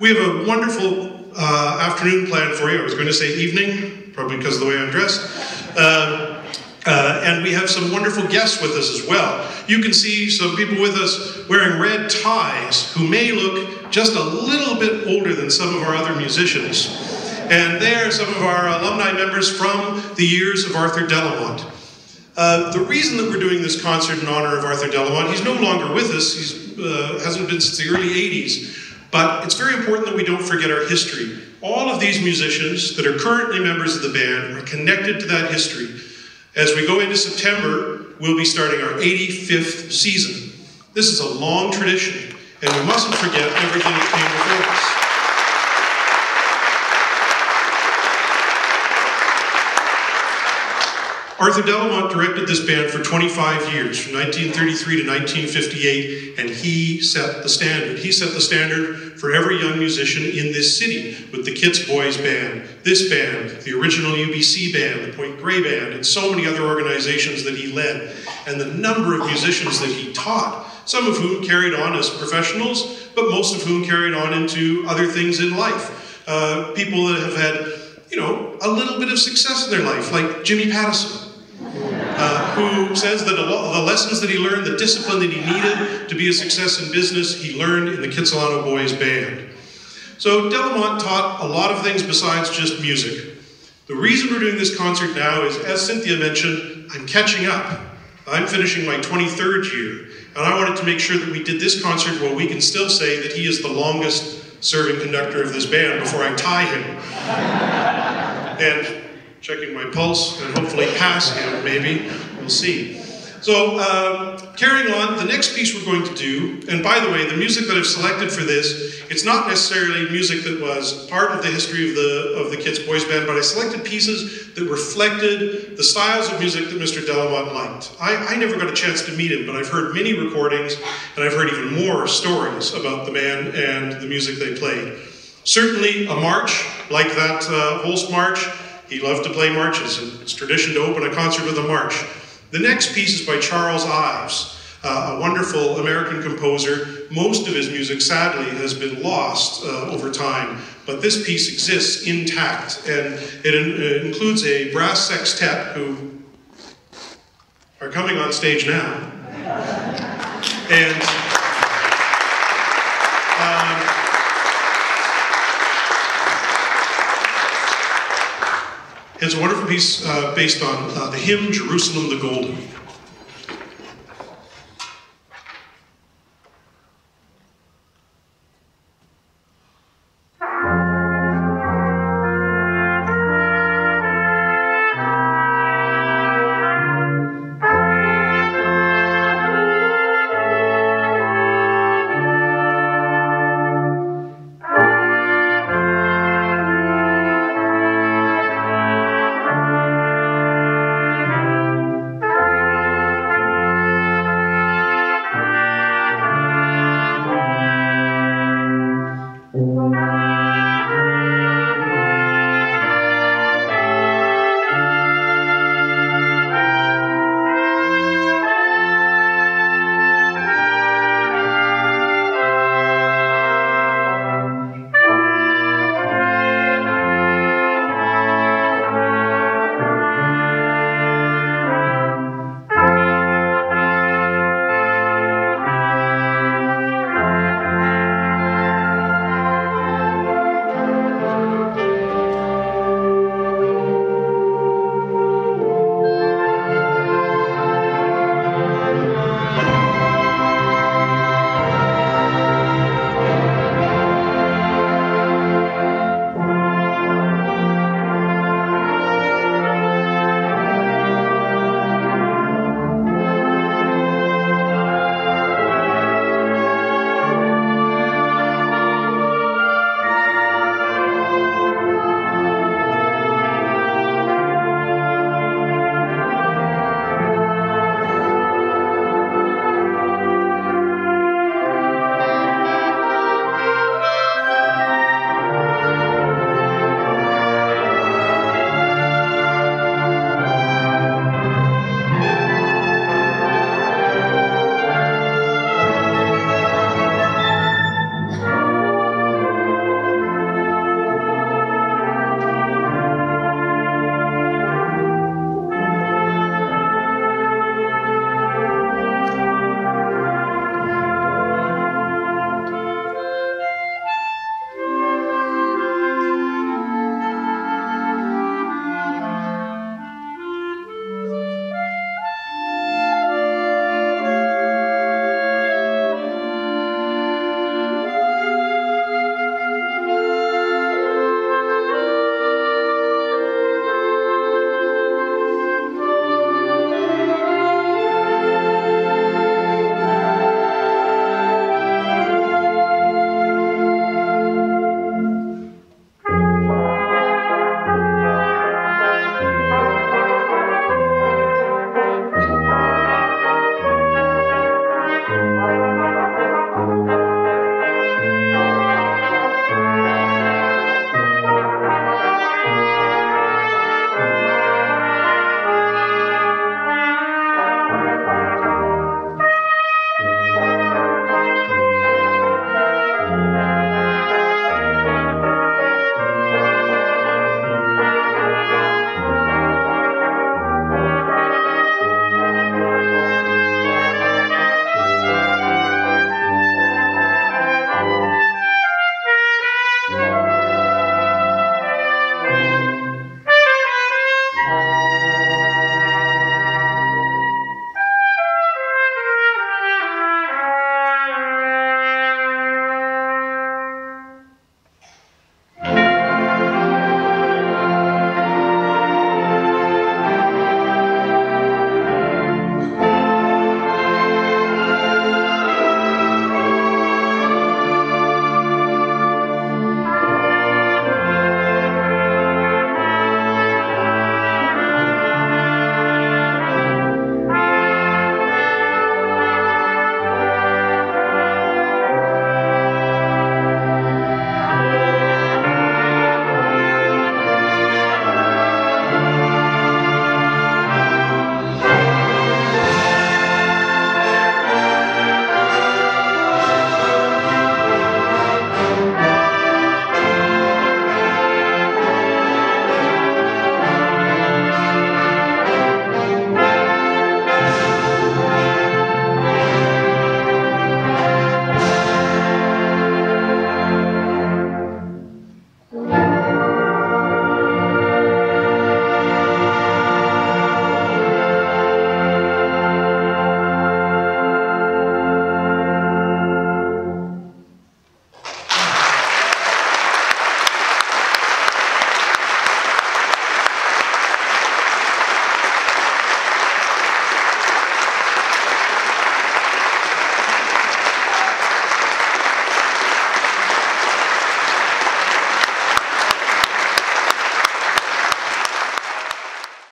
We have a wonderful uh, afternoon plan for you. I was going to say evening, probably because of the way I'm dressed. Uh, uh, and we have some wonderful guests with us as well. You can see some people with us wearing red ties who may look just a little bit older than some of our other musicians. And they are some of our alumni members from the years of Arthur Delamont. Uh, the reason that we're doing this concert in honor of Arthur Delamont, he's no longer with us, he uh, hasn't been since the early 80s, but it's very important that we don't forget our history. All of these musicians that are currently members of the band are connected to that history. As we go into September, we'll be starting our 85th season. This is a long tradition, and we mustn't forget everything that came before us. Arthur Delamont directed this band for 25 years, from 1933 to 1958, and he set the standard. He set the standard for every young musician in this city with the Kits Boys Band, this band, the original UBC band, the Point Grey Band, and so many other organizations that he led, and the number of musicians that he taught, some of whom carried on as professionals, but most of whom carried on into other things in life. Uh, people that have had, you know, a little bit of success in their life, like Jimmy Pattison uh, who says that the lessons that he learned, the discipline that he needed to be a success in business, he learned in the Kitsilano Boys Band. So Delamont taught a lot of things besides just music. The reason we're doing this concert now is, as Cynthia mentioned, I'm catching up. I'm finishing my 23rd year, and I wanted to make sure that we did this concert while we can still say that he is the longest serving conductor of this band before I tie him. and checking my pulse and hopefully pass him, maybe. We'll see. So, um, carrying on, the next piece we're going to do, and by the way, the music that I've selected for this, it's not necessarily music that was part of the history of the of the Kits Boys Band, but I selected pieces that reflected the styles of music that Mr. Delamont liked. I, I never got a chance to meet him, but I've heard many recordings, and I've heard even more stories about the band and the music they played. Certainly, a march like that uh, Holst March he loved to play marches, and it's tradition to open a concert with a march. The next piece is by Charles Ives, uh, a wonderful American composer. Most of his music, sadly, has been lost uh, over time, but this piece exists intact, and it, in, it includes a brass sextet who are coming on stage now. And It's a wonderful piece uh, based on uh, the hymn Jerusalem the Golden.